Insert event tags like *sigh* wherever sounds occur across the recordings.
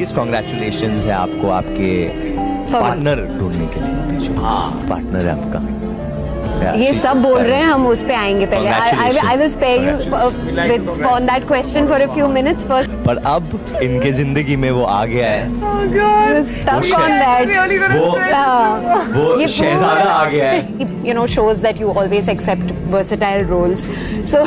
Biggest congratulation है आपको आपके पार्टनर ढूँढने के लिए हाँ। पार्टनर है आपका। ये सब बोल रहे हैं हम उस पे आएँगे पहले। I will spare you with on that question for a few minutes first पर अब इनके ज़िंदगी में वो आ गया है दैट वो वो ये शहजादा आ गया है you know shows that you always accept versatile roles. So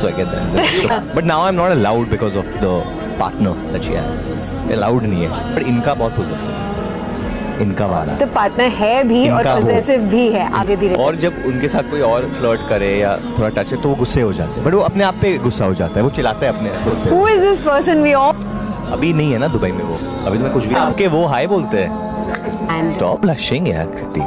so I get that *laughs* but now I'm not allowed because of the partner that she has. Allowed नहीं है. But इनका बहुत possessive है. इनका वाला. तो पार्टनर है भी और हो। पॉजेसिव भी है. आगे धीरे और जब उनके साथ कोई और फ्लर्ट करे या थोड़ा टच है तो वो गुस्से हो जाते हैं. बट वो अपने आप पे गुस्सा हो जाता है. वो चिल्लाता है अपने। Who is this person we all अभी नहीं है ना दुबई में वो. अभी तो मैं कुछ भी आपके वो हाय बोलते हैं. एंड टॉप ब्लशिंग यार कृति।